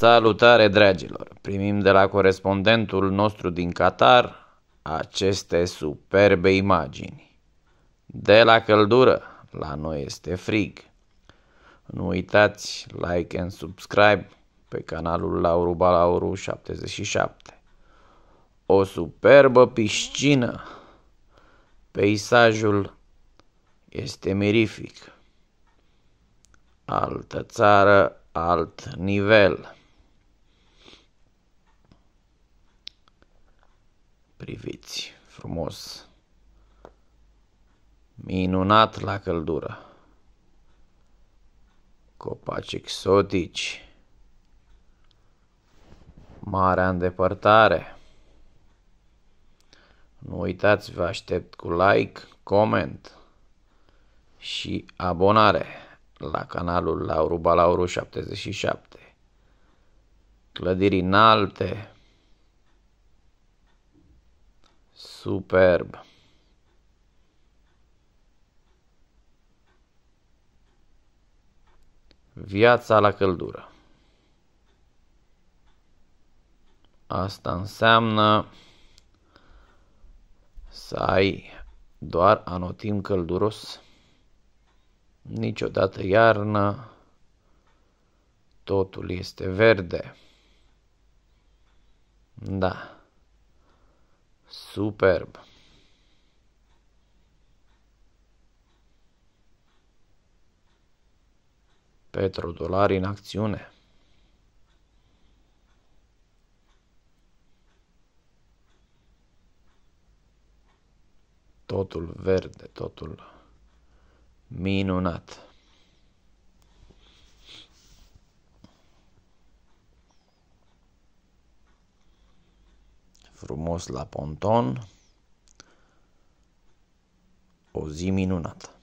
Salutare, dragilor! Primim de la corespondentul nostru din Qatar aceste superbe imagini. De la căldură, la noi este frig. Nu uitați like and subscribe pe canalul Lauru Balauru 77. O superbă piscină. Peisajul este mirific. Altă țară, alt nivel. Priviți, frumos. Minunat la căldură. Copaci exotici. Marea îndepărtare. Nu uitați, vă aștept cu like, comment și abonare la canalul Lauru Balauru 77. Clădiri înalte, Superb. Viața la căldură. Asta înseamnă să ai doar anotim călduros, niciodată iarnă, totul este verde. Da. Superb. Petrodolari în acțiune. Totul verde, totul minunat. Frumos la ponton, o zi minunată.